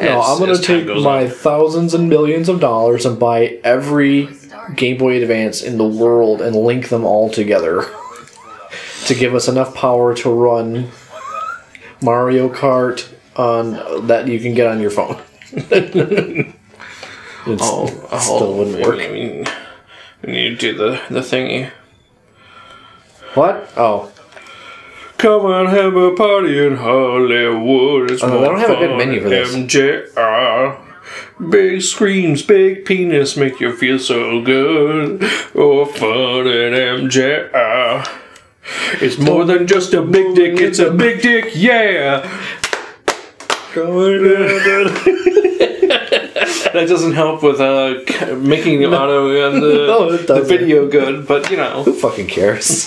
No, I'm gonna take my on. thousands and millions of dollars and buy every Game Boy Advance in the world and link them all together to give us enough power to run Mario Kart on that you can get on your phone. It's, Oh, it oh, still wouldn't work. We need to do the, the thingy. What? Oh, Come on, have a party in Hollywood. It's Oh, they more don't have a good fun menu for this. MJR. Big screams, big penis make you feel so good. Oh, fun at MJR. It's more than just a big dick, it's a big dick, yeah. that doesn't help with uh, making the audio and the, No, it the doesn't. video good, but you know. who fucking cares?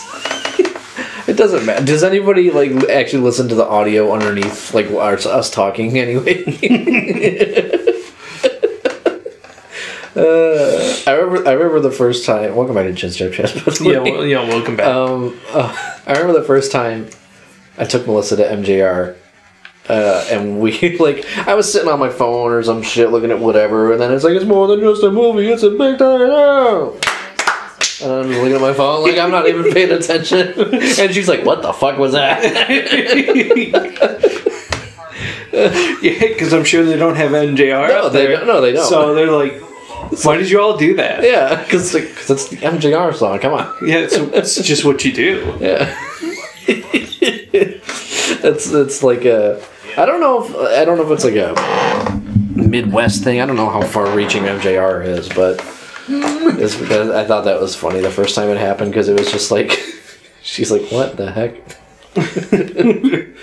It doesn't matter. Does anybody like actually listen to the audio underneath, like our, us talking anyway? uh, I remember. I remember the first time. Welcome back to Chinstrap Chaps. by the Yeah, well, yeah, welcome back. Um, uh, I remember the first time I took Melissa to MJR, uh, and we like I was sitting on my phone or some shit looking at whatever, and then it's like it's more than just a movie; it's a big time out. And I'm just looking at my phone like I'm not even paying attention, and she's like, "What the fuck was that?" Yeah, because I'm sure they don't have MJR. No, they don't- no, they don't. So they're like, why did you all do that? yeah, because it's the MJR song. Come on. Yeah, it's, it's just what you do. Yeah. it's it's like a I don't know if I don't know if it's like a Midwest thing. I don't know how far reaching MJR is, but Mm. it's because I thought that was funny the first time it happened because it was just like she's like, "What the heck?" Here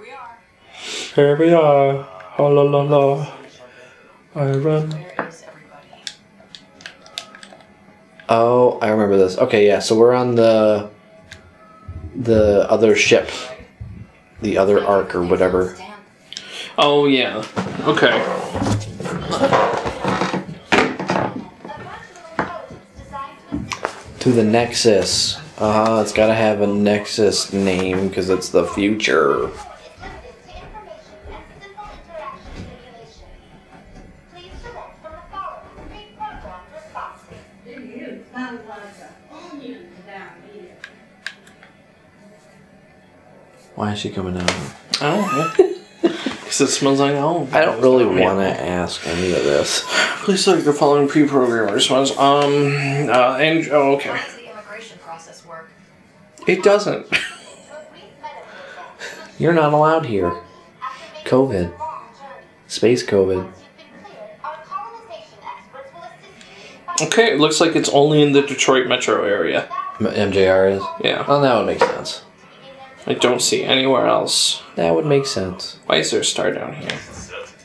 we are. Here we are. La la la la. I run. Where is everybody? Oh, I remember this. Okay, yeah. So we're on the the other ship, the other arc or whatever. Oh yeah. Okay. To the Nexus. Uh huh. It's got to have a Nexus name because it's the future. It smells like an onion down here. Why is she coming down? Oh. Because it smells like home. I don't really want to ask any of this. Please select the following pre-programmed response. Um. Uh. And oh, okay. How does the immigration process work? It doesn't. You're not allowed here. COVID. Space COVID. Okay. It looks like it's only in the Detroit metro area. M- MJR is? Yeah. Oh, that would make sense. I don't see anywhere else. That would make sense. Why is there a star down here?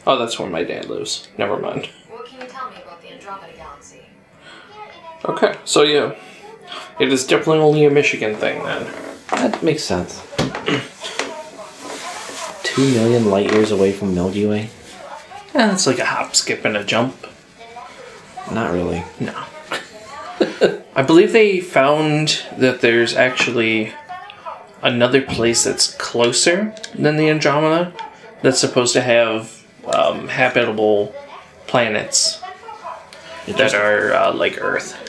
Oh, that's where my dad lives. Never mind. What can you tell me about the Andromeda Galaxy? Okay, so yeah. It is definitely only a Michigan thing then. That makes sense. Two million light years away from Milky Way? Yeah, it's like a hop, skip, and a jump. Not really. No. I believe they found that there's actually another place that's closer than the Andromeda that's supposed to have um, habitable planets that are uh, like Earth.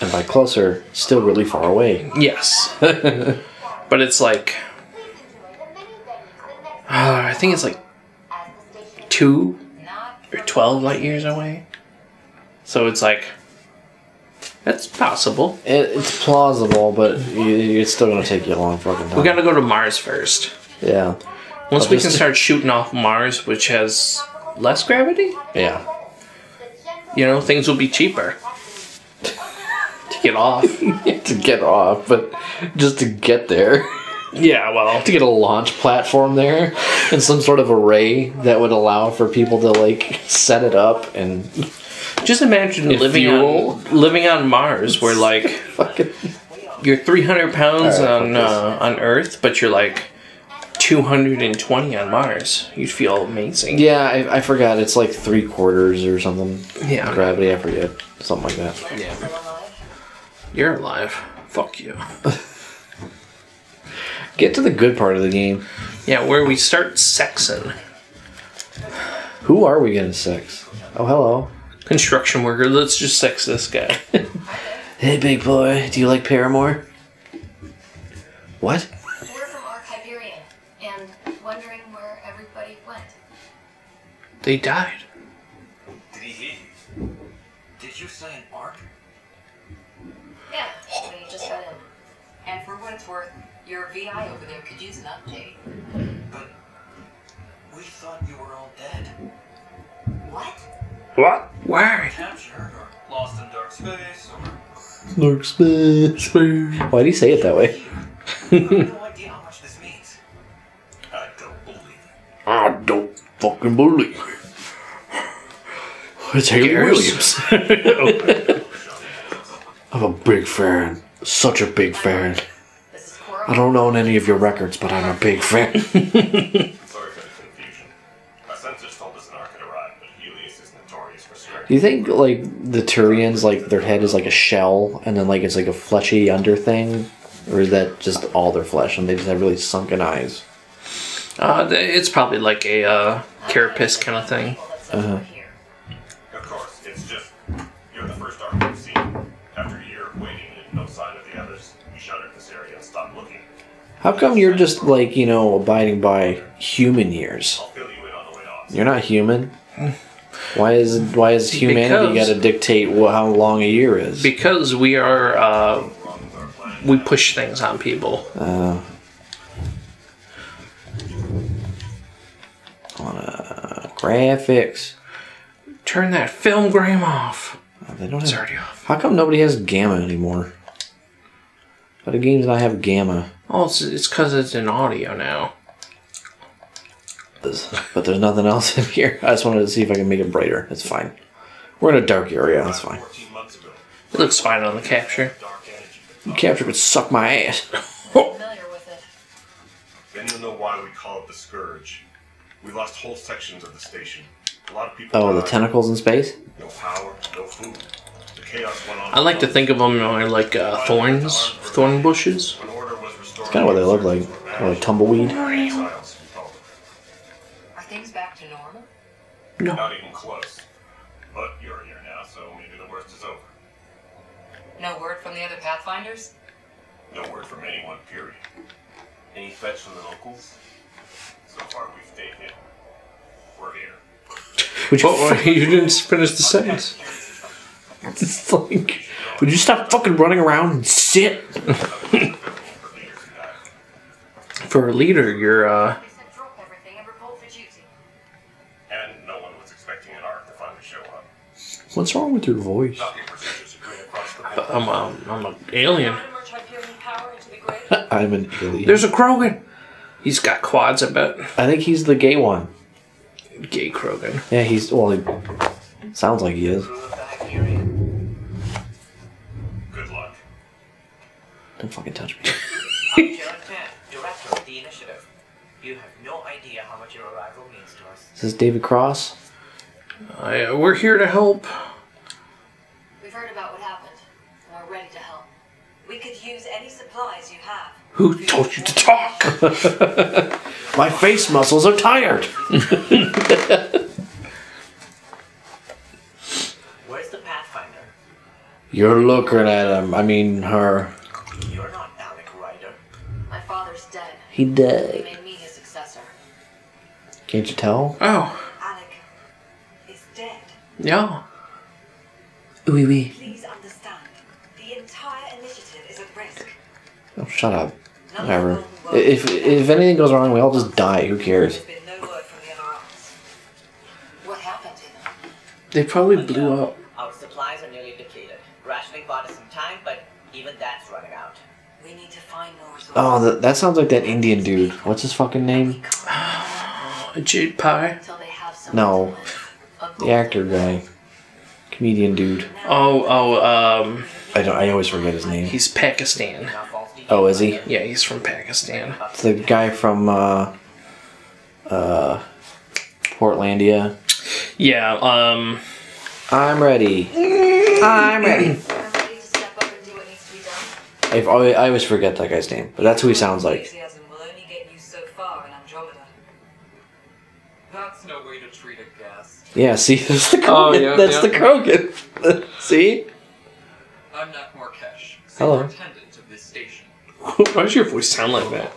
And by closer, still really far away. Yes. but it's like. Uh, I think it's like two or 12 light years away. So it's like. That's possible. It, it's plausible, but you, it's still gonna take you a long fucking time. We gotta go to Mars first. yeah. Once I'll we can start shooting off Mars, which has less gravity, Yeah. you know, things will be cheaper to get off. to get off, but just to get there. yeah, well, to get a launch platform there and some sort of array that would allow for people to like set it up and just imagine And living fuel. on living on Mars, where like fucking you're 300 pounds Alright, on uh, on Earth, but you're like 220 on Mars. You'd feel amazing. yeah I, I forgot it's like three quarters or something Yeah. gravity I forget something like that Yeah. You're alive. Fuck you. get to the good part of the game Yeah, where we start sexing. Who are we getting sex? Oh, hello. Construction worker. Let's just sex this guy. Hey, big boy. Do you like Paramore? What? We're from Ark Hyperion, and wondering where everybody went. they died. Did he hear you? Did you say an arc? Yeah, we just got in. And for what it's worth, your VI over there could use an update. But we thought you were all dead. What? What? Why? Captured or lost in dark space or Snark space. Why do you say it that way? I have no idea how much this means. I don't believe it. I don't fucking believe it. It's Hayley Williams. I'm a big fan. Such a big fan. This is Cora. I don't own any of your records, but I'm a big fan. Do you think like the Turians, like their head is like a shell, and then like it's like a fleshy under thing, or is that just all their flesh, and they just have really sunken eyes? Uh, it's probably like a uh, carapace kind of thing. Well, that says Uh-huh. Of course, it's just you're the first arc we've seen. After a year of waiting and no sign of the others, we shuttered this area and stopped looking. How come you're just like you know abiding by human years? I'll fill you in on the way off. You're not human. Why is why is humanity got to dictate how long a year is? Because we are, uh, Wrong with our plan. we push things on people. Uh, on uh, graphics, Turn that film grain off. they don't It's have. already off. How come nobody has gamma anymore? But the games not have gamma? Oh, it's it's because it's in audio now. This- But there's nothing else in here. I just wanted to see if I can make it brighter. It's fine. We're in a dark area. That's fine. 14 months ago, It looks fine on the capture. The capture could suck my ass. Familiar with it. Then you'll know why we call it the Scourge. We lost whole sections of the station. A lot of people Oh, the tentacles in space. No power, no food. The chaos went on. I like to think of them like uh, thorns, thorn bushes. When order was restored, It's kind of what they look like. Kinda Like tumbleweed. Exiles, we called them. Are things back to normal? No. Not even close. But you're here now, so maybe the worst is over. No word from the other Pathfinders? No word from anyone, period. Any fetch from the locals? So far, we've stayed hidden. We're here. Would you, Oh, you didn't finish the sentence. it's like, would you stop fucking running around and sit? For leaders who died. For a leader, you're uh, What's wrong with your voice? Docking procedures um, agree across the board. I'm a, I'm an alien. Merge Hyperion power into the grid? I'm an alien. There's a Krogan. He's got quads, I bet. I think he's the gay one. Gay Krogan. Yeah, he's well. He sounds like he is. Crew of the Hyperion. Good luck. Don't fucking touch me. I'm Jarun Tann, director of the initiative. You have no idea how much your arrival means to us. Is this David Cross? I, uh, we're here to help. We've heard about what happened, and we're ready to help. We could use any supplies you have. Who told you to talk? My face muscles are tired. Where's the Pathfinder? You're looking at him. I mean, her. You're not Alec Ryder. My father's dead. He He died. made me his successor. Can't you tell? Oh, Alec is dead. Yeah. Oui, oui. Please understand. The entire initiative is at risk. Oh, shut up. Whatever. of them will- If if anything goes wrong, we all just die. Who cares? There's been no word from the other arks. What happened to them? They probably blew up. Our supplies are nearly depleted. Rationing bought us some time, but even that's running out. We need to find more resources. Oh, that, that sounds like that Indian dude. What's his fucking name? Jade Pie. Until they have something No. To live. The actor guy. Comedian dude. Oh, oh, um, I don't. I always forget his name. he's Pakistan. Now false details Oh, is he? Yeah, he's from Pakistan. It's the guy from uh, uh, Portlandia. Yeah, um, I'm ready. I'm ready. I'm ready to step up and do what needs to be done. I've always, I always forget that guy's name, but that's who he sounds like. Yeah, see, that's the oh, Krogan. Oh, yeah, that's yeah. the Krogan. see? I'm Nakmor Kesh, Hello. superintendent of this station. Why does your voice sound like that?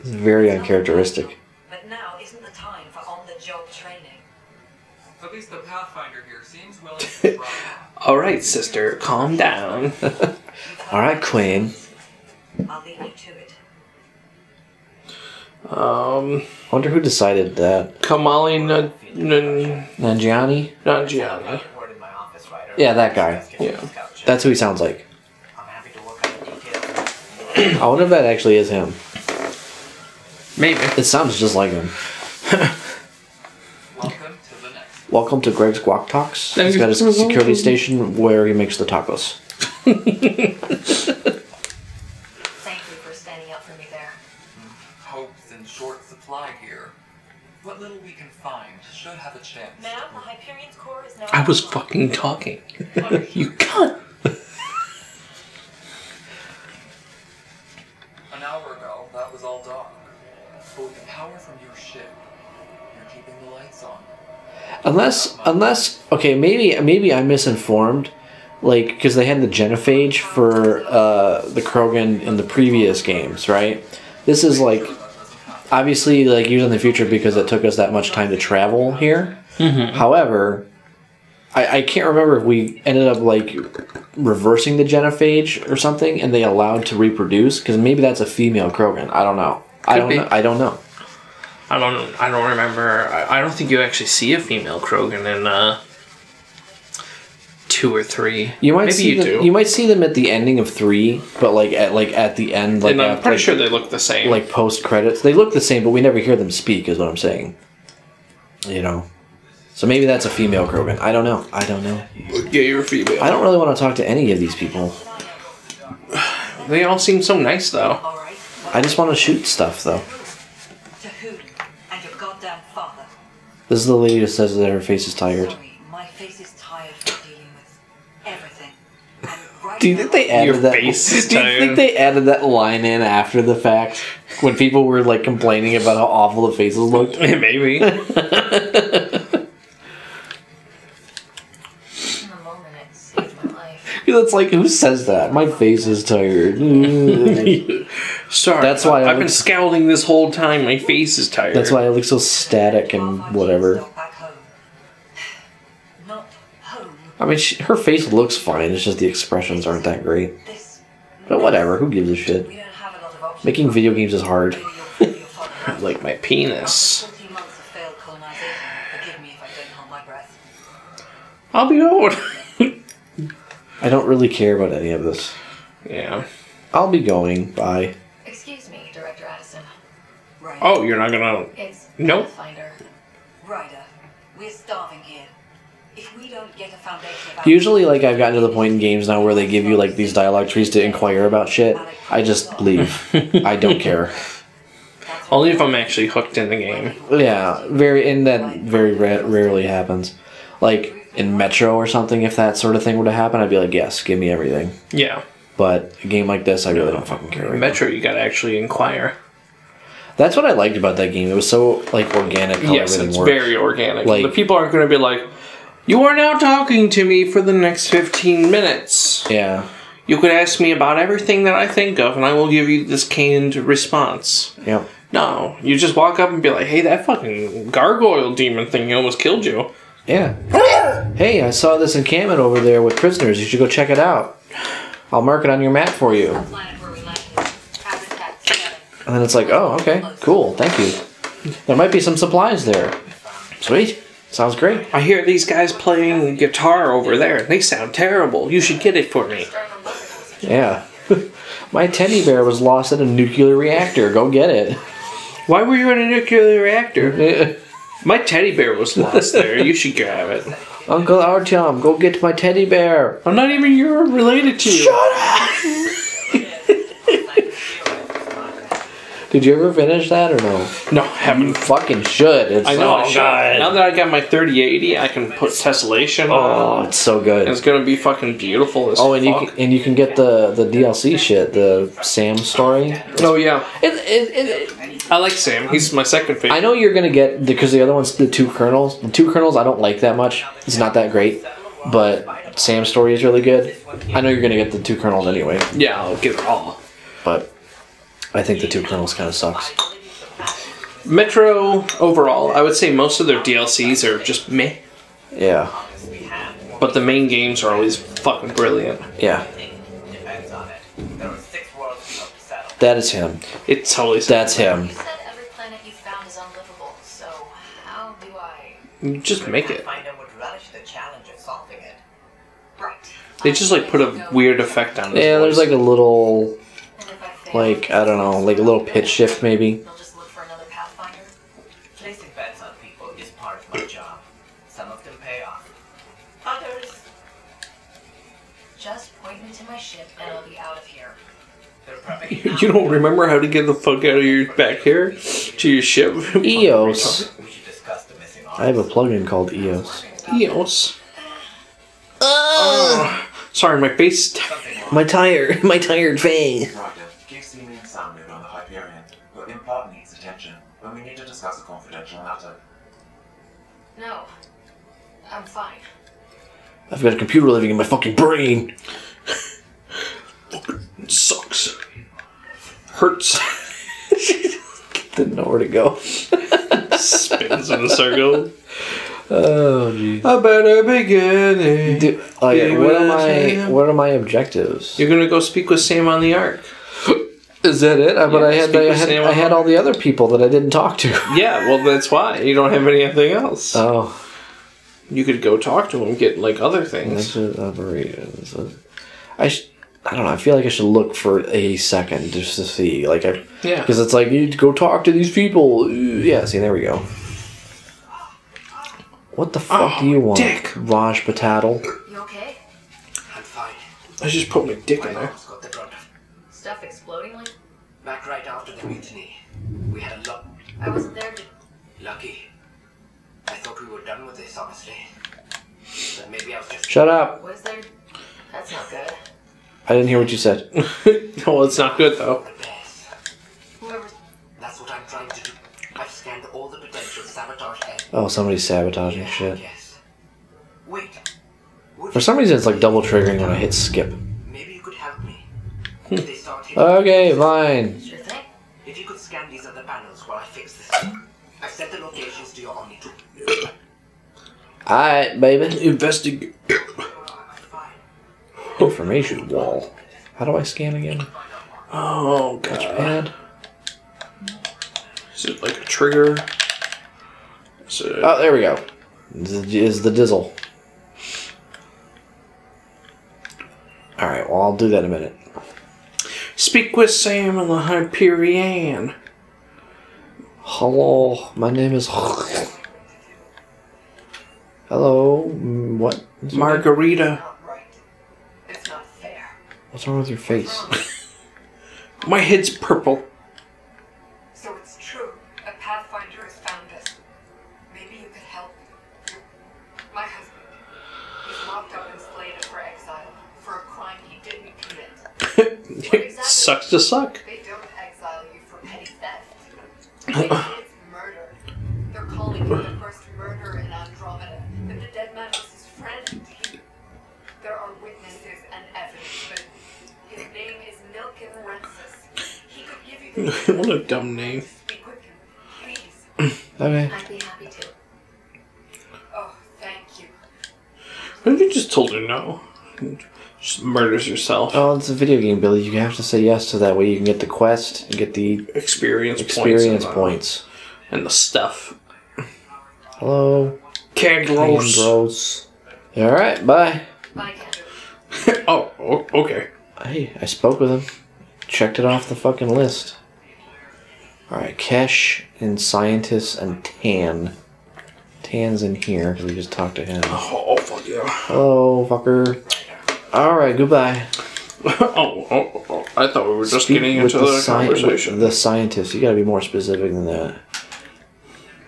It's very uncharacteristic. But now isn't the time for on-the-job training. At least the Pathfinder here seems willing to try. All right, sister, calm down. All right, Queen. Um, I wonder who decided that. Kumail N- N- Nanjiani? Nanjiani. Word in my office, right? Yeah, that guy. Yeah. That's who he sounds like. I'm happy to work on the details. I wonder if that actually is him. Maybe. It sounds just like him. Welcome to the next. Welcome to Greg's Guac Talks. He's got his security station where he makes the tacos. What little we can find should have a chance. Ma'am, the Hyperion's core is now. I was fucking talking. you cunt. An hour ago, that was all dark. But with the power from your ship, you're keeping the lights on. Unless, unless, okay, maybe, maybe I'm misinformed. Like, because they had the genophage for uh, the Krogan in the previous games, right? This is like, obviously, like used in the future because it took us that much time to travel here. However, I, I can't remember if we ended up like reversing the genophage or something, and they allowed to reproduce because maybe that's a female Krogan. I don't know. I don't be. know. I don't know. I don't. I don't remember. I, I don't think you actually see a female Krogan in uh, two or three. You might Maybe see you them, do. You might see them at the ending of three, but like at like at the end, like and I'm after- pretty like, sure they look the same. like post credits. They look the same, but we never hear them speak. Is what I'm saying. You know, so maybe that's a female Krogan. I don't know. I don't know. yeah, you're a female. I don't really want to talk to any of these people. They all seem so nice though. I just want to shoot stuff though. To? And your goddamn father. This is the lady who says that her face is tired. Do you think they added Your that? face is do you tired. think they added that line in after the fact when people were like complaining about how awful the faces looked? Maybe. In the moment, it saved my life. Because it's like, who says that? My face is tired. Sorry. That's why I I've been scowling this whole time. My face is tired. That's why I look so static and whatever. kids go back home. Not home. I mean, she, her face looks fine. It's just the expressions aren't that great. But whatever. Who gives a shit? We don't have a lot of options. Making video games is hard. Maybe you'll figure your father out. like my penis. 14 months of failed colonization, forgive me if I don't hold my breath. I'll be old. I don't really care about any of this. yeah. I'll be going. Bye. Excuse me, Director Addison. Right. Oh, you're not gonna. It's Nope. Pathfinder. Ryder, we're starving here. Usually, like, I've gotten to the point in games now where they give you, like, these dialogue trees to inquire about shit. I just leave. I don't care. Only if I'm actually hooked in the game. Yeah, very, and that very ra- rarely happens. Like, in Metro or something, if that sort of thing were to happen, I'd be like, yes, give me everything. Yeah. But a game like this, I really don't fucking care. right now. Metro, you gotta actually inquire. That's what I liked about that game. It was so like organic. Yes, it's worked. very organic. Like- the people aren't gonna be like, "You are now talking to me for the next fifteen minutes." Yeah, You could ask me about everything that I think of, and I will give you this canned response. yeah. No, you just walk up and be like, "Hey, that fucking gargoyle demon thing almost killed you." Yeah. hey, I saw this encampment over there with prisoners. You should go check it out. I'll mark it on your map for you. planet where we landed. Habitat seven. And then it's like, oh, okay, cool, thank you. There might be some supplies there. Sweet. Sounds great. I hear these guys playing guitar over there. They sound terrible. You should get it for me. Yeah. My teddy bear was lost in a nuclear reactor. Go get it. Why were you in a nuclear reactor? My teddy bear was lost there. You should grab it. Uncle Artyom, go get my teddy bear. I'm not even you're related to you. Did you ever finish that or no? No, haven't. You fucking should. It's I know. Should. good. Now that I got my 3080, I can put tessellation Oh, it's so good. It's gonna be fucking beautiful. As Oh, and you can, and you can get the the DLC shit, the Sam story. Oh yeah, It, it, it, I like Sam. He's my second favorite. I know you're gonna get because the other one's the two colonels. The two colonels I don't like that much. It's not that great, but Sam's story is really good. I know you're gonna get the two colonels anyway, Yeah, I'll get it all. but I think the two colonels kind of sucks. Metro overall, I would say most of their DLCs are just meh, Yeah, but the main games are always fucking brilliant. yeah, Depends on it. There are six worlds of the settle. that is him. It's totally That's him. You said every planet you found is unlivable, so how do I. You just make it. Finder would relish the challenge of solving it. Right. They just like put a weird effect on it. Yeah, there's like a little And if I fail, like I don't know, like a little pitch shift maybe. They'll just look for another Pathfinder? Placing bets on people is part of my job. Some of them pay off. Others, Just point me to my ship and I'll be out of here. You don't remember how to get the fuck out of your back here to your ship? EOS. We should discuss the missing I have a arks. plugin called EOS. EOS. Oh, sorry, my face. My tired, my tired face. Discuss a confidential matter. No. I'm fine. I've got a computer living in my fucking brain. sucks. Hurts. Didn't know where to go. Spins in a circle. Oh jeez. A better beginning. Dude, oh yeah, what are my what are my objectives? You're gonna go speak with Sam on the Ark. Is that it? I, but I had I had, I had all the other people that I didn't talk to. Yeah, well, that's why you don't have anything else. Oh, you could go talk to them, get like other things. Nexus operations. I sh- I don't know. I feel like I should look for a second just to see, like, I Yeah. because it's like you need to go talk to these people. Yeah, see, there we go. What the fuck Oh, do you want, dick. Raj Patel? You okay? I'm fine. I just put my dick in there. arms got the brunt of Stuff exploding like Back right mutiny. We had a lot I wasn't there to. lucky. I thought we were done with this, honestly. But maybe I was just Shut up! Was there? That's not good. I didn't hear what you said. well, it's not good though. the best. Whoever. That's what I'm trying to do. I've scanned all the potential sabotage and Oh, somebody's sabotaging shit. Yes. Wait. For some reason, it's like double triggering when I hit skip. Maybe you could help me. Hmm. If they start hitting Okay, fine. Sure thing. If you could scan these other panels while I fix this. I've sent the locations to your Omni tool. Alright, baby. Investigate. Fine. Information wall. How do I scan again? Oh god. Pad. Is it like a trigger? Is it... Oh, there we go. Is the dizzle. Alright, well, I'll do that in a minute. Speak with Sam and the Hyperion. Hello, my name is. Hello, mm, what? is? Margarita. Not right. It's not fair. What's wrong with your face? My head's purple. So it's true. A Pathfinder has found us. Maybe you could help. My husband. He's locked up in Slada for exile for a crime he didn't commit. Sucks to suck. Murder. They're calling him the first murderer in Andromeda. But the dead man was his friend. There are witnesses and evidence, but his name is Milken Rensis. He could give you the what a dumb name. Speak with him, please. Okay. I'd be happy to. Oh, thank you. What if you just told her no? Just murders herself. Oh, it's a video game, Billy. You have to say yes to that way you can get the quest and get the Experience, experience points. and, points. And the stuff. Hello, Kandros. Andros. Alright, bye. Bye, oh, okay. Hey, I spoke with him. Checked it off the fucking list. Alright, Kesh and Scientist and Tann. Tann's in here. We just talked to him. Oh, fuck yeah. Hello, fucker. Alright, goodbye. Oh, oh, oh, oh. I thought we were just Speak getting into the, sci- conversation. The scientist. You gotta be more specific than that.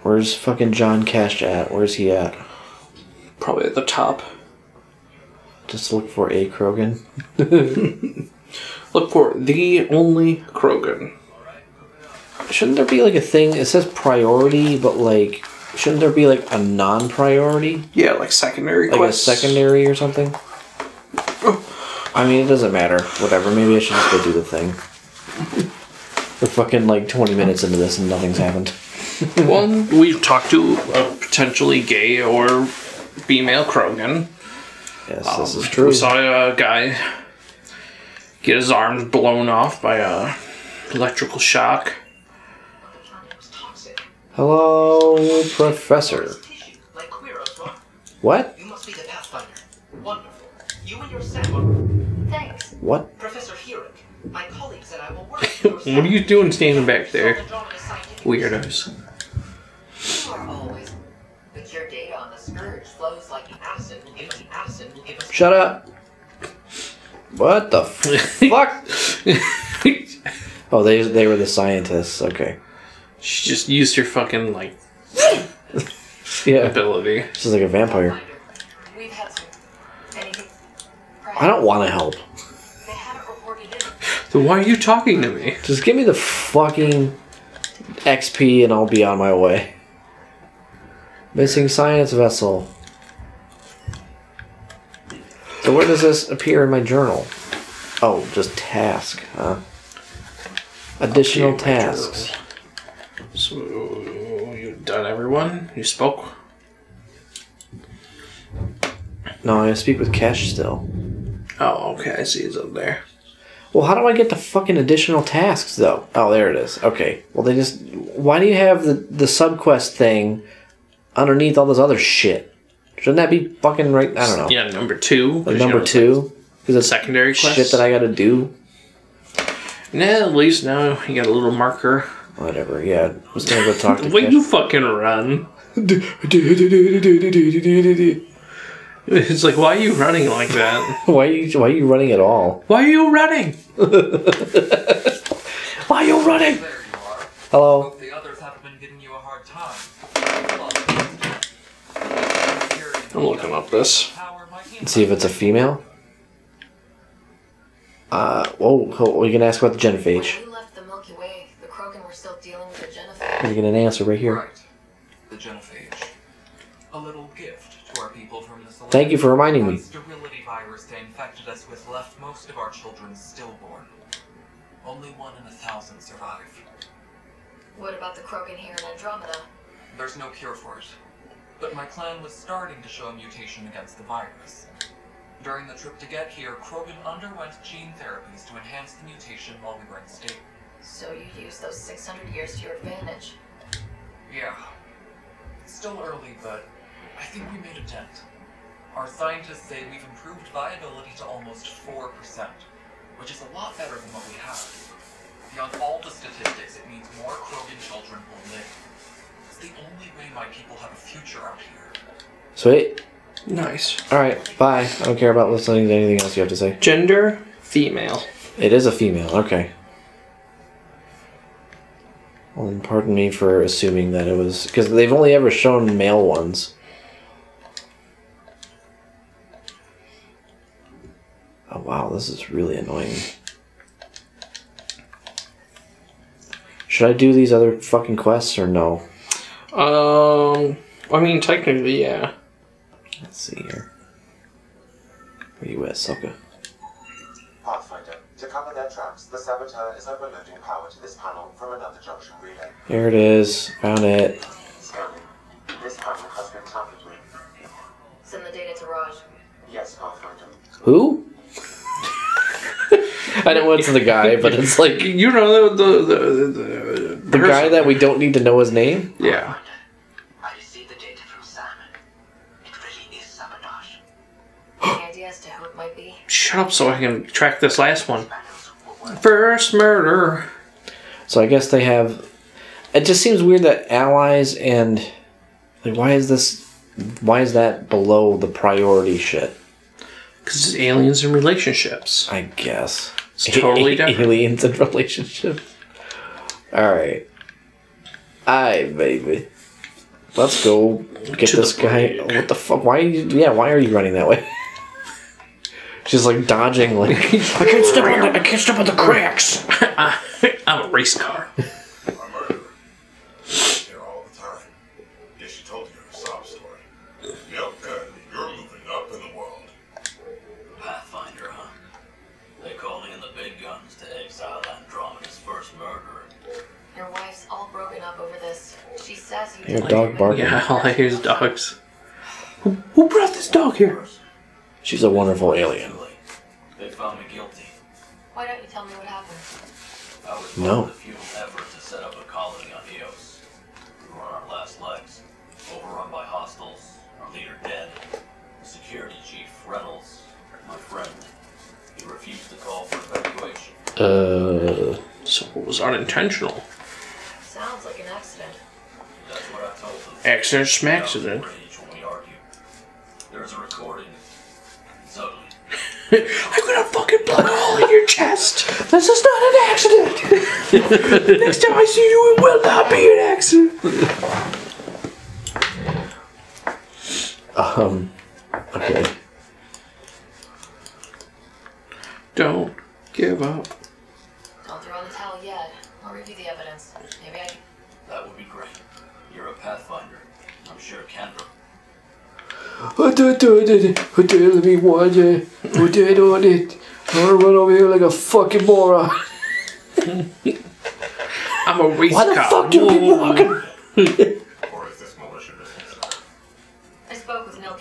Where's fucking John Cash at? Where's he at? Probably at the top. Just look for a Krogan. Look for the only Krogan. Shouldn't there be like a thing? It says priority, but like, shouldn't there be like a non-priority, Yeah, like secondary like quests. a secondary or something? I mean, it doesn't matter. Whatever. Maybe I should just go do the thing. We're fucking like twenty minutes into this and nothing's happened. well, we've talked to a potentially gay or female Krogan. Yes, this um, is true. We saw a guy get his arms blown off by a electrical shock. The planet was toxic. Hello, Professor. Tissue, like Quiros, what? What? You must be the Pathfinder. Wonderful. You and your Sam. Thanks. What? Professor Hurek. My colleagues and I will work What are you doing standing back there? to solve Andromeda's scientific Weirdos. You are always. But your data on the Scourge flows like acid will give us acid will give us. Shut up. What the fuck? Oh, they they were the scientists. Okay. She just used her fucking like Yeah. ability. She's like a vampire. Reminder. We've had some. Anything? I don't want to help. They haven't reported in. So why are you talking to me? Just give me the fucking XP and I'll be on my way. Missing science vessel. So where does this appear in my journal? Oh, just task, huh? Additional Okay, tasks. So you done everyone? You spoke? No, I speak with Kesh still. Oh, okay, I see it's up there. Well, how do I get the fucking additional tasks though? Oh, there it is. Okay. Well, they just. Why do you have the the subquest thing underneath all this other shit? Shouldn't that be fucking right? I don't know. Yeah, number two. Like number two, because it's Secondary quest. shit that I got to do. Nah, at least now you got a little marker. Whatever. Yeah, I was gonna go talk to. Kesh. you fucking run, it's like, why are you running like that? why are you Why are you running at all? Why are you running? Why are you running? There you are. Hello. Hope the others haven't been giving you a hard time. I'm looking up this. Let's see if it's a female. Uh, whoa, ho- we can ask about the genophage. When we left the Milky Way, the Krogan were still dealing with the genophage. We get an answer right here. Right. The genophage. A little gift to our people from the Select. Thank you for reminding me. sterility virus they infected us with left most of our children stillborn. Only one in a thousand survive. What about the Krogan here in Andromeda? There's no cure for it. But my clan was starting to show a mutation against the virus. During the trip to get here, Krogan underwent gene therapies to enhance the mutation while we were in state. So you used those 600 years to your advantage. Yeah. It's still early, but I think we made a dent. Our scientists say we've improved viability to almost 4%, which is a lot better than what we had. Beyond all the statistics, it means more Krogan children will live. It's the only way my people have a future out here. Sweet. Nice. All right. Bye. I don't care about listening to anything else you have to say. Gender, female. It is a female. Okay. Well, pardon me for assuming that it was because they've only ever shown male ones. Oh wow, this is really annoying. Should I do these other fucking quests or no? Um, I mean, technically, yeah. Let's see here. Where you at, Soka? Pathfinder, to cover their tracks, the saboteur is overloading power to this panel from another junction relay. There it is. Found it. Scanning. This panel has been tampered with. Send the data to Raj. Yes, Pathfinder. Who? I don't know it's the guy, but it's like You know the the the, the, the guy that we don't need to know his name. Yeah. I received the data from Sam. It really is sabotage. Any idea to who it might be? Shut up, so I can track this last one. Panels will work. First murder. So I guess they have. It just seems weird that allies and like why is this? Why is that below the priority shit? Because it's aliens and relationships. I guess. It's totally different. aliens and relationships. All right, aye, baby. Let's go get To this guy. break. What the fuck? Why? Are you, yeah, why are you running that way? She's like dodging, like I can't step on the, I can't step on the cracks. I'm a race car. She says you Your dog barking. Yeah, all I hear is dogs. Who, who brought this dog here? She's a wonderful alien. They found me guilty. Why don't you tell me what happened? I was No. part of the futile effort to set up a colony on Eos. We were on our last legs, overrun by hostiles, our leader dead. The security chief, Reynolds, my friend, he refused to call for evacuation. Uh, So it was unintentional. Sounds like an accident. Accident That was schmaxident. rage when we argued. There's a recording. It's ugly. I'm gonna fucking plug a hole in your chest. This is not an accident. Next time I see you, it will not be an accident. um, okay. Don't give up. Who did it? Who did me what? Who did on it? I wanna run over here like a fucking moron. I'm a race Why the car. fuck do you keep walking? Or is this militia? I spoke with Milk.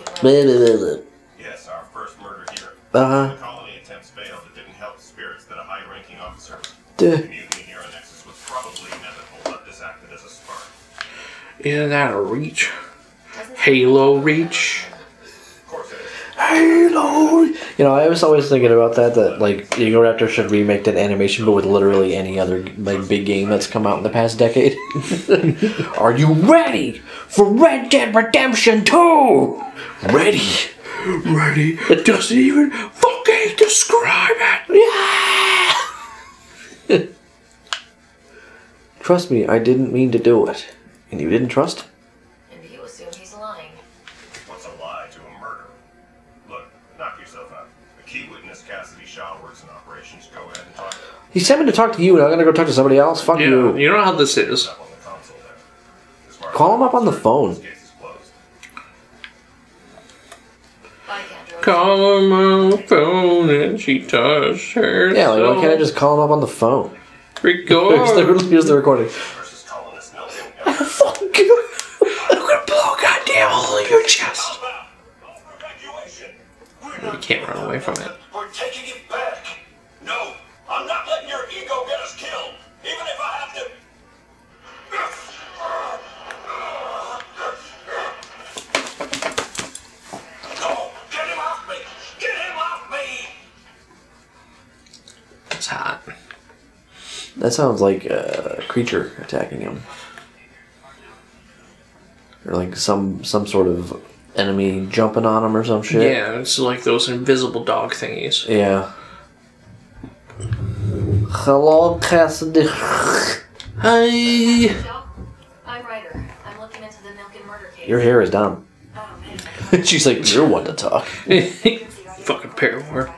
Yes, our first murder here. Uh-huh. The colony attempts failed. It didn't help spirits that a high-ranking officer. Duh. Here on Nexus was probably inevitable, but this acted as a spark. Isn't that a reach? Halo reach? Halo. You know, I was always thinking about that. That like Egoraptor should remake that animation, but with literally any other like big game that's come out in the past decade. Are you ready for Red Dead Redemption Two? Ready. Ready? It doesn't even fucking describe it. Yeah. Trust me, I didn't mean to do it, and you didn't trust. He sent me to talk to you, and I'm gonna go talk to somebody else. Fuck Yeah, you. you know how this is. up on the console there. As far as Call him up on the phone. This case is closed. Bye, Kendra. Call him on the phone and she touched her. Yeah, like why can't I just call him up on the phone? Here's the, record? here's the recording. Versus colonist Nelson. Fuck you. I'm gonna blow a goddamn hole in your chest. You can't run away from it. That sounds like a creature attacking him, or like some some sort of enemy jumping on him or some shit. Yeah, it's like those invisible dog thingies. Yeah. Hello, Cassidy. Hi. Michelle, I'm Ryder. I'm looking into the Milk and murder case. Your hair is down. Oh. She's like, you're one to talk. Fucking paramore.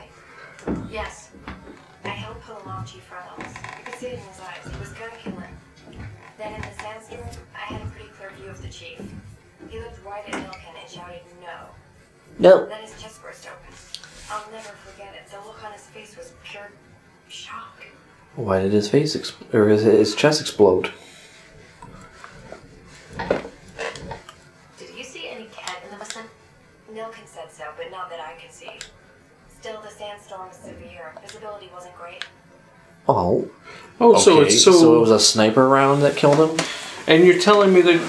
No. Then his chest burst open. I'll never forget it. The look on his face was pure shock. Why did his face exp- or his, his chest explode? Did you see any cat in the vicinity? Milken said so, but not that I could see. Still, the sandstorm was severe. Visibility wasn't great. Oh. Oh, so okay, it's so. it was a sniper round that killed him. and you're telling me that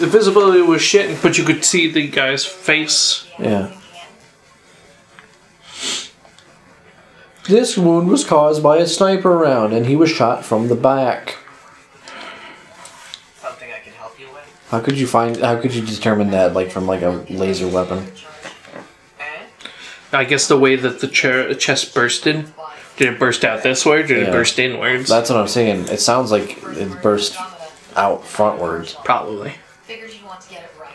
the visibility was shit, but you could see the guy's face. Yeah. This wound was caused by a sniper round, and he was shot from the back. Something I can help you with? How could you find? How could you determine that, like from like a laser weapon? Eh? I guess the way that the chair, chest bursted Did it burst out this way or did Yeah. it burst inwards? That's what I'm saying. It sounds like it burst out frontwards. Probably. Figured you want to get it right.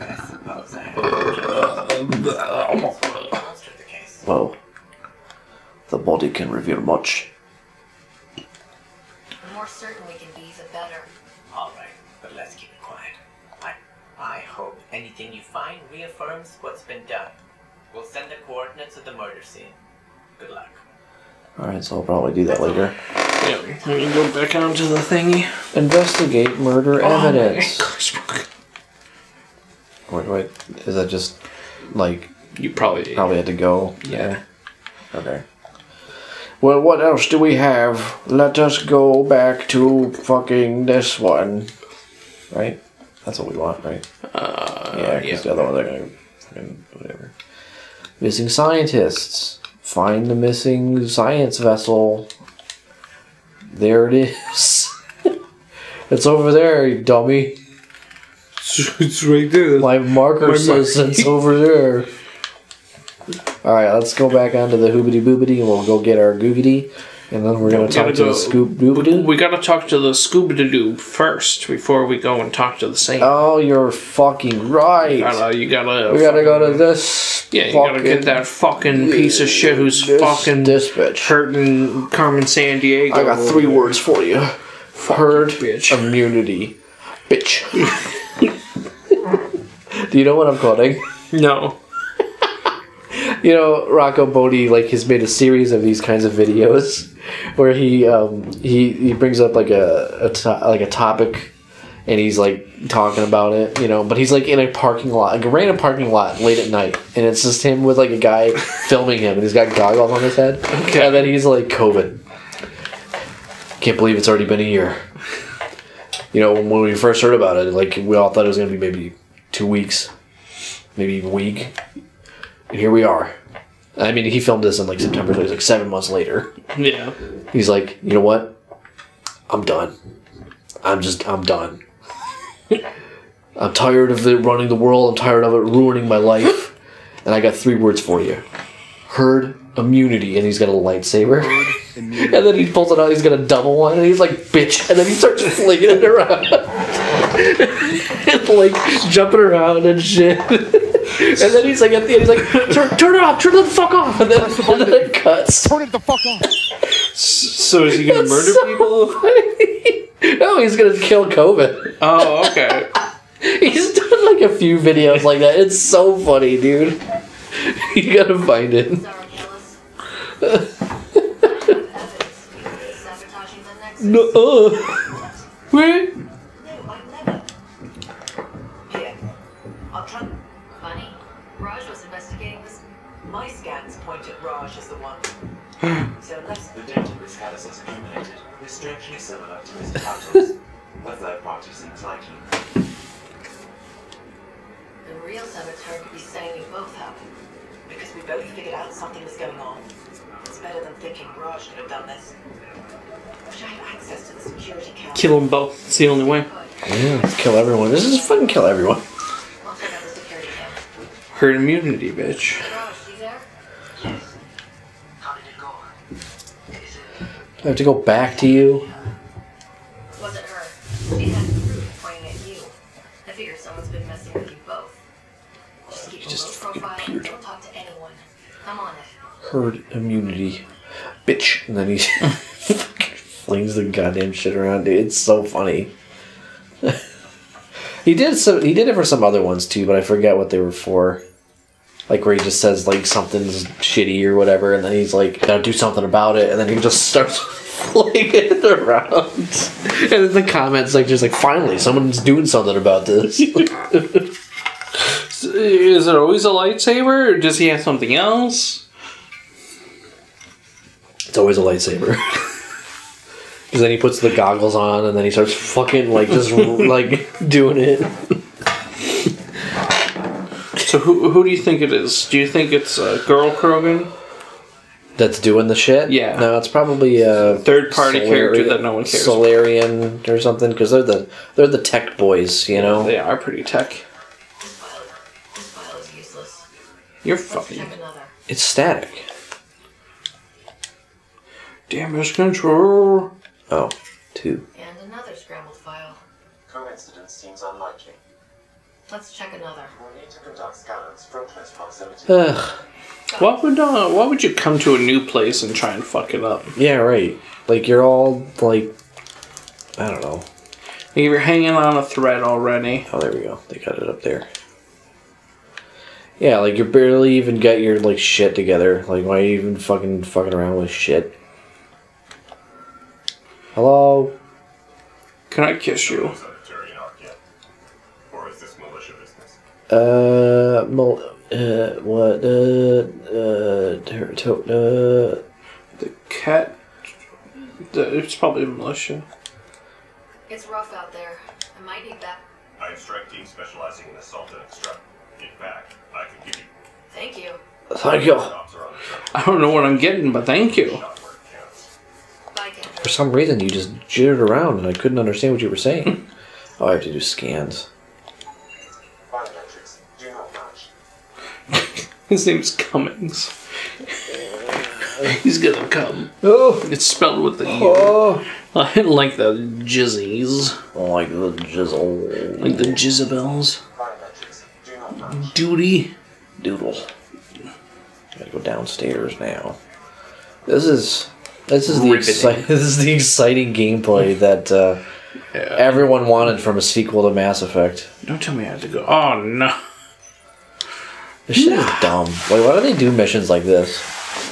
I suppose I have to bolster the case. Well, the body can reveal much. The more certain we can be, the better. Alright, but let's keep it quiet. I, I hope anything you find reaffirms what's been done. We'll send the coordinates of the murder scene. Good luck. Alright, so I'll probably do that later. Yeah. we can go back onto the thingy. Investigate murder Oh, evidence. my- Wait, wait. Is that just like You probably. probably had to go? Yeah. Okay. Well, what else do we have? Let us go back to fucking this one. Right? That's what we want, right? Uh, yeah, because the other ones are gonna fucking whatever. Missing scientists. Find the missing science vessel. There it is. it's over there, you dummy. It's right there. My marker My says mark- it's over there. Alright, let's go back onto the hoobity boobity and we'll go get our googity. And then we're gonna we talk gotta go- the scoop doobity. We gotta talk to the Scooby Doo first before we go and talk to the Saint. Oh, you're fucking right. gotta, you gotta. we gotta go to this. Yeah, you gotta get that fucking piece of shit who's this, fucking this bitch. hurting Carmen Sandiego. I got three words for you. Herd bitch. immunity. Bitch. Do you know what I'm quoting? No. You know, Rocco Botte like has made a series of these kinds of videos where he um, he he brings up like a, a to- like a topic and he's like talking about it, you know, but he's like in a parking lot, like a random parking lot late at night, and it's just him with like a guy filming him, and he's got goggles on his head, Okay. and then he's like COVID. Can't believe it's already been a year. You know, when we first heard about it, like we all thought it was gonna be maybe two weeks, maybe a week, and here we are. I mean, he filmed this in like September, so it's like seven months later. Yeah. He's like, you know what? I'm done. I'm just, I'm done. I'm tired of it running the world. I'm tired of it ruining my life. And I got three words for you herd immunity. And he's got a lightsaber. and then he pulls it out. He's got a double one. And he's like, bitch. And then he starts flinging it around. and like jumping around and shit. and then he's like, at the end, he's like, turn, turn it off. Turn it the fuck off. And then, and then it cuts. Turn it the fuck off. So is he gonna murder people? no, he's gonna kill COVID. Oh, okay. He's done like a few videos like that. It's so funny, dude. You gotta find it. Sorry, Gillis. Evidence. Sabotaging the next. No. Uh. Wait. My scans point at Raj as the one. so unless The data this has is accumulated is strangely similar to his encounters. A third party seems likely. The real saboteur could be setting you both up. because we both figured out something was going on. It's better than thinking Raj could have done this. Wish I had access to the security camera. Kill them both. It's the only way. Yeah, let's kill everyone. This is fucking kill everyone. I'll check out the security camera. Herd immunity, bitch. I have to go back to you. Was it her? She had proof pointing at you. I figure someone's been messing with you both. Just keep a just low fucking profile and don't talk to anyone. I'm on it. Herd immunity. Bitch. And then he flings the goddamn shit around. Dude, it's so funny. he did some he did it for some other ones too, but I forget what they were for. Like where he just says like something's shitty or whatever, and then he's like, gotta do something about it, and then he just starts flinging it around. And then the comments like just like finally someone's doing something about this. Is it always a lightsaber, or does he have something else? It's always a lightsaber. Because then he puts the goggles on and then he starts fucking like just like doing it. So who who do you think it is? Do you think it's uh, Girl Krogan? That's doing the shit. Yeah. No, it's probably a Third party character that no one cares about. Salarian or something because they're the they're the tech boys, you know. They are pretty tech. This file, this file is useless. You're Let's funny. check another. It's static. Damage control. Oh, two. And another scrambled file. Coincidence seems unlikely. Let's check another. We'll need to conduct scans from close proximity. Ugh. Why would uh, why would you come to a new place and try and fuck it up? Yeah, right. Like you're all like, I don't know. You're hanging on a thread already. Oh, there we go. They got it up there. Yeah, like you barely even got your like shit together. Like why you even fucking fucking around with shit? Hello. Can I kiss you? Uh, mul- uh, what? Uh, uh, ter- to- uh, The cat. The, it's probably militia. It's rough out there. I might need that. I am strike team specializing in assault and extract. In fact, I can give you Thank you. Thank you. cops are on the track. I don't know what I'm getting, but thank you. Shot where it counts. Bye, For some reason, you just jittered around and I couldn't understand what you were saying. oh, I have to do scans. His name's Cummings. He's gonna come. Oh, It's spelled with the U. oh. I like the jizzies. Like the jizzle. Like the Jezebels. Biometrics do not match. Duty. doodle. Gotta go downstairs now. This is this is the Riveting. exci- this is the exciting gameplay that uh, Yeah. everyone wanted from a sequel to Mass Effect. Don't tell me I have to go. Oh no. This shit is dumb. Like, why do they do missions like this?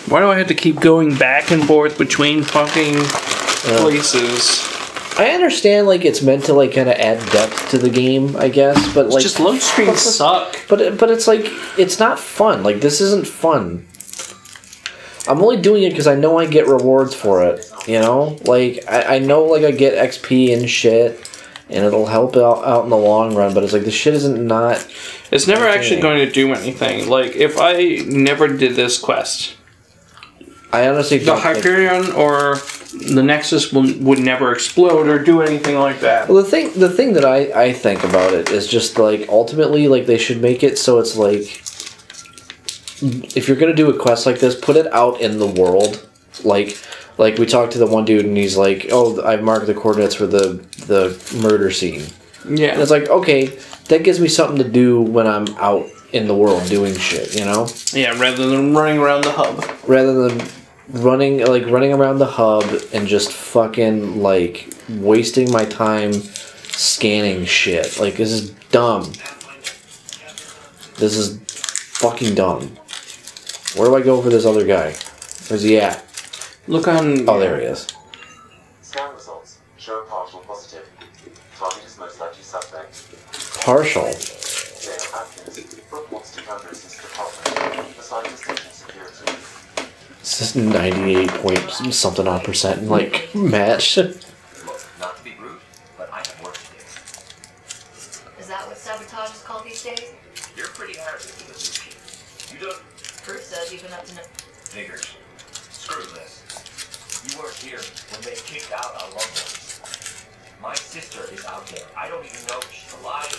Why do I have to keep going back and forth between fucking places? I understand, like, it's meant to like kind of add depth to the game, I guess, but like, Just load screens suck. but but it's like it's not fun. Like, this isn't fun. I'm only doing it because I know I get rewards for it. You know, like I, I know like I get XP and shit, and it'll help out out in the long run. But it's like the shit isn't not. It's never Okay. actually going to do anything. Like if I never did this quest, I honestly the Hyperion or the Nexus will, would never explode or do anything like that. Well, the thing the thing that I I think about it is just like ultimately like they should make it so it's like if you're gonna do a quest like this, put it out in the world. Like like we talked to the one dude and he's like, "Oh, I've marked the coordinates for the the murder scene." And Yeah. it's like, okay, that gives me something to do when I'm out in the world doing shit, you know, Yeah, rather than running around the hub. rather than running like running around the hub and just fucking like wasting my time scanning shit. Like this is dumb. This is fucking dumb. Where do I go for this other guy? Where's he at? Look on. Oh, there he is. Security. This is ninety-eight point something odd percent like match. Not to be rude, but I have work to do. Is that what sabotage is called these days? You're pretty arrogant for this new chief. You don't Bruce says you've been up to no. figures. Screw this. You weren't here when they kicked out our loved ones. My sister is out there. I don't even know if she's alive.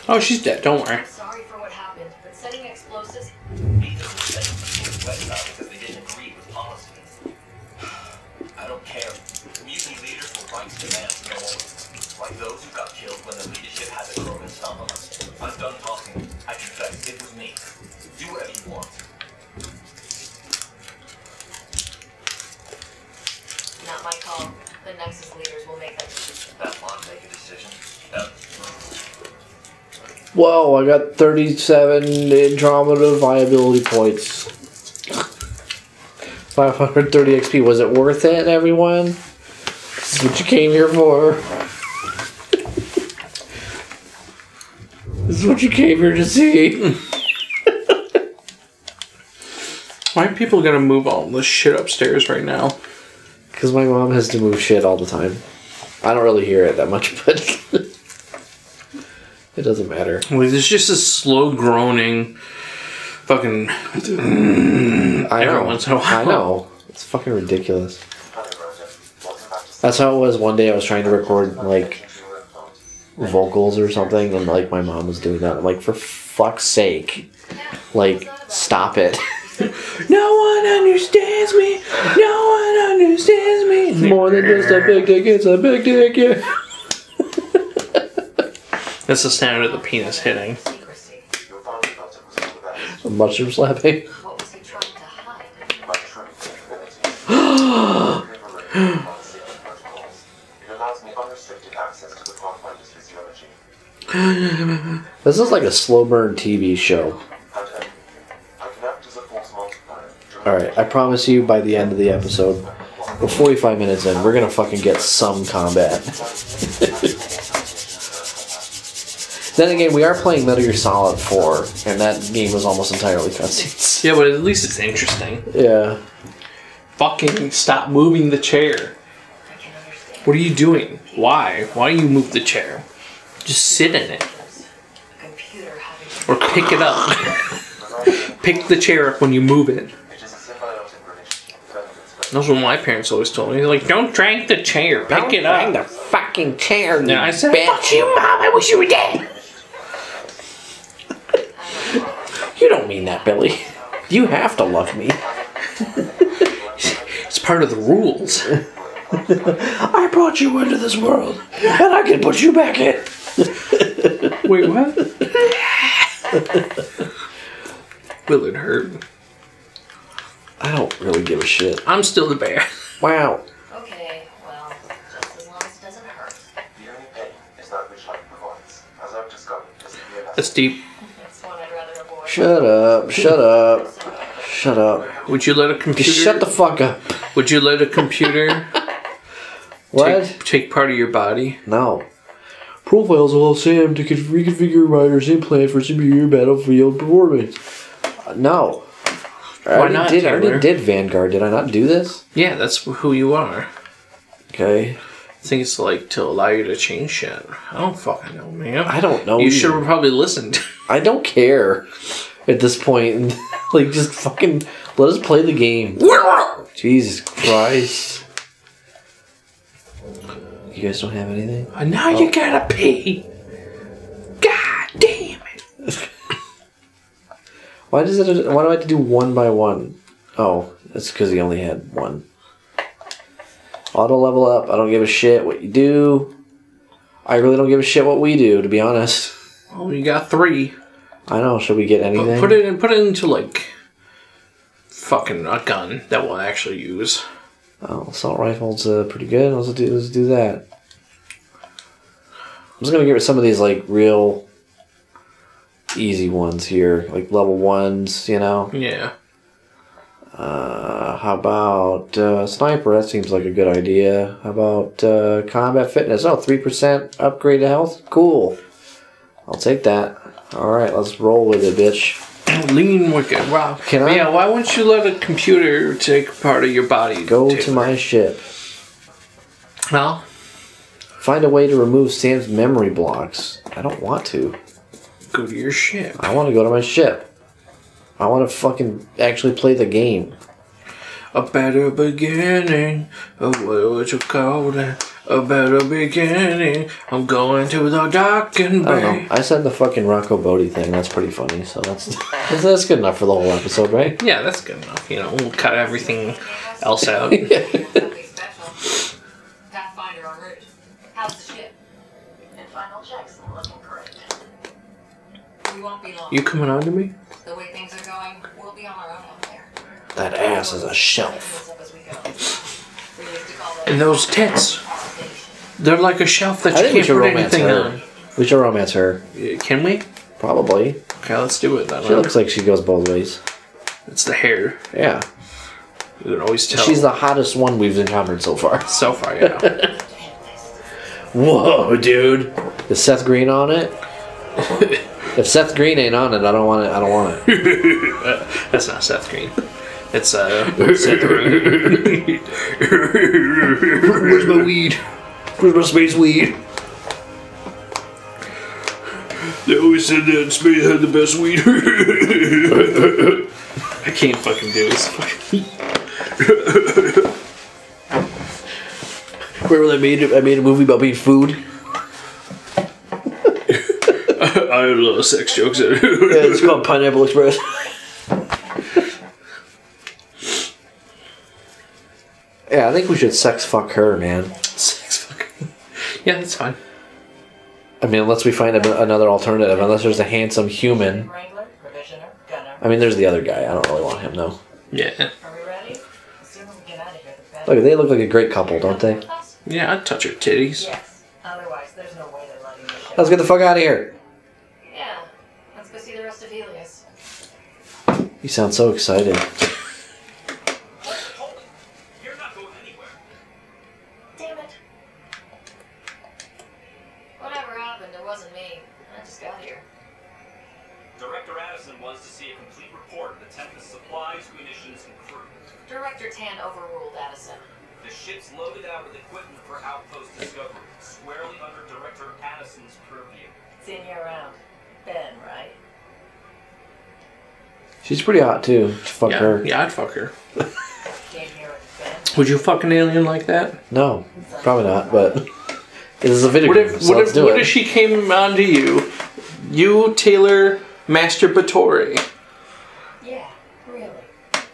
Oh, she's dead. Don't worry. I'm sorry for what happened, but setting explosives. Neither was sent to the West Side because they didn't agree with policy. I don't care. Community leaders will fight to demands go. Like those who got killed when the leadership had the Krogan stomp on us. I'm done talking. I confess, it was me. Do whatever you want. Not my call. The Nexus leaders will make that decision. That one make a decision. That, Whoa, I got thirty-seven Andromeda viability points. 530 XP. Was it worth it, everyone? This is what you came here for. this is what you came here to see. Why are people gonna move all this shit upstairs right now? Because my mom has to move shit all the time. I don't really hear it that much, but it doesn't matter. Like, there's just a slow groaning, fucking. I know. once in a while. I know. It's fucking ridiculous. Hello, Roger. Welcome back to That's how it was one day I was trying to record, like, Into your phone. vocals or something, and, like, my mom was doing that. I'm like, for fuck's sake. Like, stop it. No one understands me. No one understands me. More than just a big dick, it's a big dick, yeah. That's the sound of the penis hitting. The. Mushroom slapping. This is like a slow burn TV show. A. Alright, I promise you by the end of the episode, we're 45 minutes in, we're gonna fucking get some combat. Then again, we are playing Metal Gear Solid 4, and that game was almost entirely cutscenes. Yeah, but at least it's interesting. Yeah. Fucking stop moving the chair. I can understand. What are you doing? Why? Why do you move the chair? Just sit in it. Computer having Or pick it up. pick the chair up when you move it. It is a symbiotic relationship with benefits That's what my parents always told me. They're like, don't drag the chair, pick it up. the fucking chair, Yeah, I said, fuck you, mom. I wish you were dead. You don't mean that, Billy. You have to love me. It's part of the rules. I brought you into this world, and I can put you back in. Wait, what? Willard hurt. I don't really give a shit. I'm still the bear. Wow. Okay, well, just as long as it doesn't hurt. The only pain is that which life provides. As I've discovered, this can That's deep. It's one I'd rather avoid. Shut up. Shut up. Shut up. Would you let a computer? Just shut the fuck up. Would you let a computer What? take, take part of your body? No. Profiles allow Sam to con- reconfigure Ryder's implant for superior battlefield performance. Uh, no. I Why already not, Did, I already did Vanguard. Did I not do this? Yeah, that's who you are. Okay. I think it's like to allow you to change shit. I don't fucking know, man. I don't know. you either. should have probably listened. I don't care at this point. like, just fucking let us play the game. Jesus Christ. You guys don't have anything? And now you oh. gotta pee. God damn it. Why does it? Why do I have to do one by one? Oh, that's because he only had one. Auto level up. I don't give a shit what you do. I really don't give a shit what we do, to be honest. Oh, you got three. I know. Should we get anything? Put it in, put it into like fucking a gun that we'll actually use. Oh, assault rifle's uh, pretty good. Let's do let's do that. I'm just gonna get some of these like real easy ones here, like level ones. You know. Yeah. Uh, how about uh, sniper? That seems like a good idea. How about uh, combat fitness? Oh, 3% upgrade to health? Cool. I'll take that. Alright, let's roll with it, bitch. Lean wicked. Wow. Can I- Yeah. Why wouldn't you let a computer take part of your body? Go to Taylor? my ship. Well, Find a way to remove Sam's memory blocks. I don't want to. go to your ship. I want to go to my ship. I want to fucking actually play the game. A better beginning. Oh, what would you call that? A better beginning. I'm going to the dock and I don't bay. know. I said the fucking Rocco Botte thing. That's pretty funny. So that's that's good enough for the whole episode, right? Yeah, that's good enough. You know, we'll cut everything else out. Nothing. Pathfinder en route. How's the? And final checks looking great. We won't be long. You coming on to me? The way things are going, we'll be on our own out there. That ass is a shelf. This up as we go. We used to call And those tits. They're like a shelf that I you think we can't should put romance anything her. on. We should romance her. Can we? Probably. Okay, let's do it then. She looks like she goes both ways. It's the hair. Yeah. You can always tell. She's the hottest one we've encountered so far. so far, yeah. Whoa, dude. Is Seth Green on it? if Seth Green ain't on it, I don't want it. I don't want it. That's not Seth Green. It's uh Seth Green. Where's my weed? My space weed? They always said that space had the best weed. I can't fucking do this. Remember I made I made a movie about being food. I had a lot of sex jokes. Yeah, it's called Pineapple Express. Yeah, I think we should sex fuck her, man. Sex fuck. Yeah, that's fine. I mean, unless we find a, another alternative, unless there's a handsome human. Wrangler, provisioner, gunner. I mean, there's the other guy. I don't really want him though. Yeah. Are we ready? The sooner get out of here. Look, they look like a great couple, don't they? Yeah, I'd touch her titties. Yes. Otherwise, there's no way they're letting you show. Let's get the fuck out of here. Yeah. Let's go see the rest of Helios. You sound so excited. Wasn't me. I just got here. Director Addison wants to see a complete report of the Tempest supplies, munitions, and crew. Director Tann overruled Addison. The ship's loaded out with equipment for outpost discovery, squarely under Director Addison's purview. Seen you around. Ben, right? She's pretty hot too. Fuck yeah, her. yeah, I'd fuck her. Came here with Ben. Would you fuck an alien like that? No, probably not. But this is a video What game, if so what let's if do what it. if she came onto you, you Taylor Masturbatory? Yeah, really.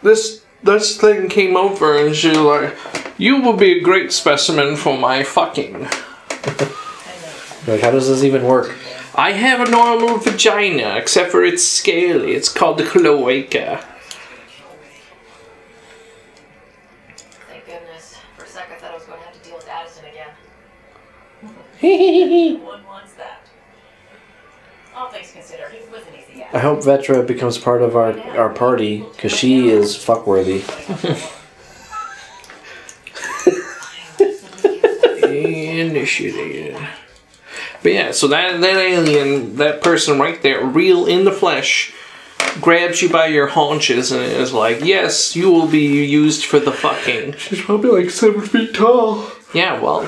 This this thing came over and she was like, "You will be a great specimen for my fucking." Like, how does this even work? I have a normal vagina, except for it's scaly. It's called the cloaca. One wants that. All things considered, it was an easy I hope Vetra becomes part of our our party because she is fuckworthy. Initiated. But yeah, so that that alien, that person right there, real in the flesh, grabs you by your haunches and is like, "Yes, you will be used for the fucking." She's probably like seven feet tall. Yeah, well,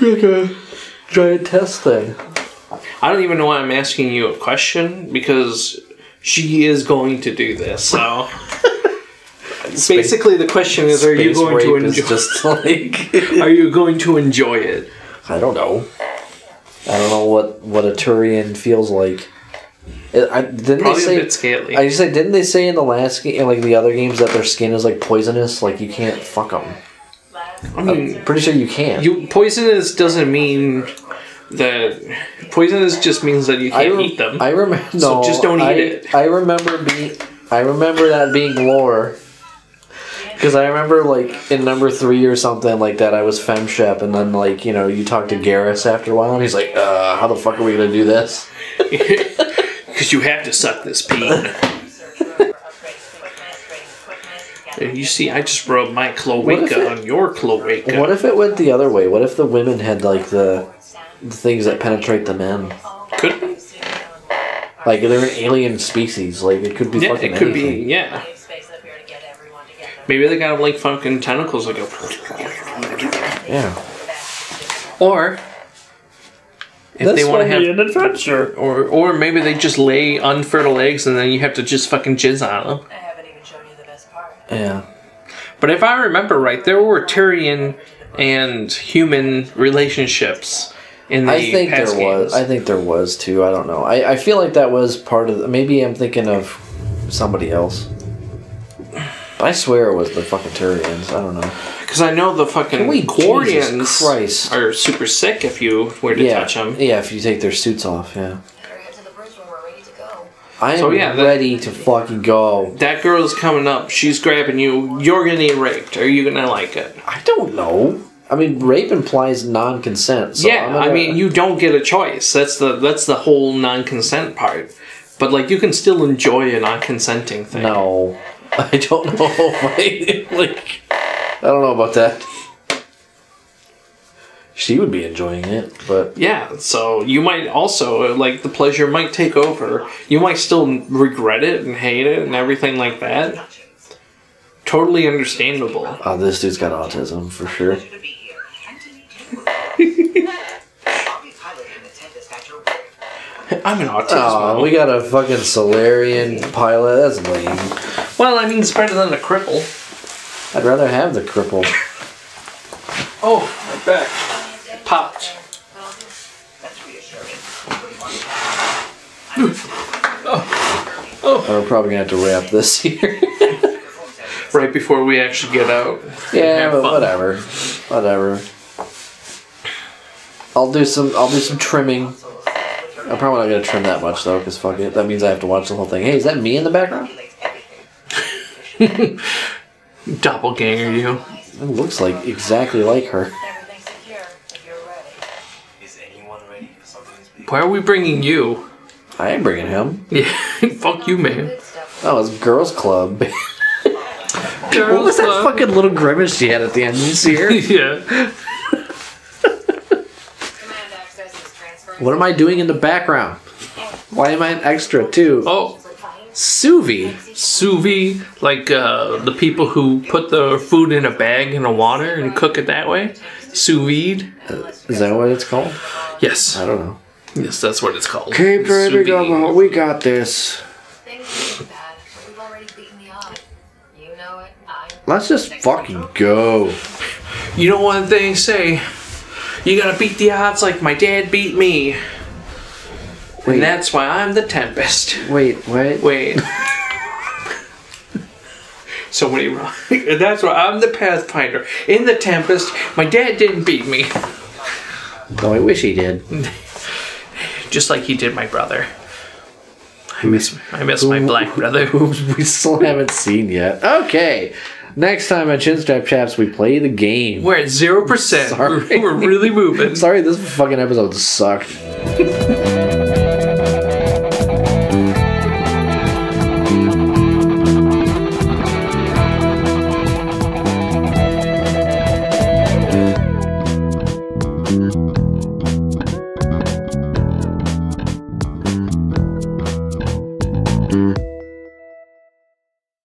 Be like a giant test thing. I don't even know why I'm asking you a question because she is going to do this. So basically, the question is: Are you going to enjoy? just like Are you going to enjoy it? I don't know. I don't know what what a Turian feels like. I, didn't Probably they say? a bit scaly. I just say, didn't they say in the last game, like the other games, that their skin is like poisonous? Like you can't fuck them. I mean, Pretty sure you can. you poisonous doesn't mean that poisonous just means that you can't eat them. I remember. No, So just don't eat I, it. I remember being. I remember that being lore. Because I remember, like, in number three or something like that, I was femshep, and then, like, you know, you talk to Garrus after a while, and he's like, uh, how the fuck are we gonna do this? Because you have to suck this peen. You see, I just rubbed my cloaca on your cloaca. What if it went the other way? What if the women had, like, the, the things that penetrate the men? Could be. Like, they're an alien species. Like, it could be Yeah, fucking it could be. Yeah. Leave space up here to get everyone together. Maybe they got like fucking tentacles that go. Yeah. Or if they want to have be an adventure. Or or maybe they just lay unfertile eggs and then you have to just fucking jizz on them. Yeah. But if I remember right, there were Turian and human relationships in the I think there past was. I think there was too. I don't know. I, I feel like that was part of. The, maybe I'm thinking of somebody else. But I swear it was the fucking Turians. I don't know. Because I know the fucking Holy Quarians Christ. are super sick if you were to yeah, touch them. yeah. If you take their suits off, yeah. Better get to the bridge when we're ready to go. I am So, yeah, that- ready to fucking go. That girl's coming up. She's grabbing you. You're gonna get raped. Are you gonna like it? I don't know. I mean, rape implies non-consent. So yeah, I'm gonna- I mean, you don't get a choice. That's the that's the whole non-consent part. But like, you can still enjoy a non-consenting thing. No, I don't know. like, I don't know about that. She would be enjoying it, but Yeah, so you might also like the pleasure might take over. You might still regret it and hate it and everything like that. Totally understandable. uh, this dude's got autism for sure. Pleasure to be here. And to meet you. I'll be piloting the Tempest at your will. I'm an autism. Oh, we got a fucking Salarian pilot. That's lame. well, I mean, it's better than a cripple. I'd rather have the cripple. Oh, my back popped. That's reassuring. Oh, we're probably gonna have to wrap this here. right before we actually get out. Yeah, but fun. whatever, whatever. I'll do some. I'll do some trimming. I'm probably not gonna trim that much though, because fuck it. That means I have to watch the whole thing. Hey, is that me in the background? Doppelganger, you. It looks like exactly like her. Everything's secure. If you're ready. Is anyone for something this? Why are we bringing you? I ain't bringing him. Yeah, fuck you, man. Oh, it's girls' club. what Girls was that Club. fucking little grimace she had at the end? Did you see her? yeah. Command access is transferring. What am I doing in the background? Why am I an extra too? Oh, Sous vide. sous vide, like uh, the people who put the food in a bag in a water and cook it that way. Sous vide. Is that what it's called? Yes. I don't know. Yes, that's what it's called. Keep Sous driving We got this. Things are bad, we've already beaten the odds. You know it. I. Let's just fucking go. You know what they say? You gotta beat the odds like my dad beat me. Wait. And that's why I'm the Tempest. Wait, what? Wait. so many wrong. And that's why I'm the Pathfinder. In the Tempest, my dad didn't beat me. Though I wish he did. Just like he did my brother. I miss I miss my black brother. Who we still haven't seen yet. Okay. Next time on Chinstrap Chaps, we play the game. We're at zero percent. Sorry. We're, we're really moving. Sorry, this fucking episode sucked.